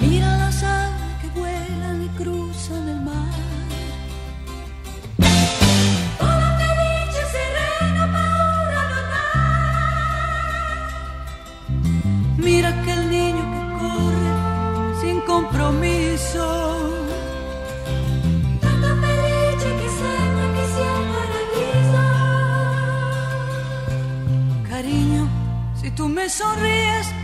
Mira las aves que vuelan y cruzan el mar. Una felice serena paura notar. Mira aquel niño que corre sin compromiso. tú me sonríes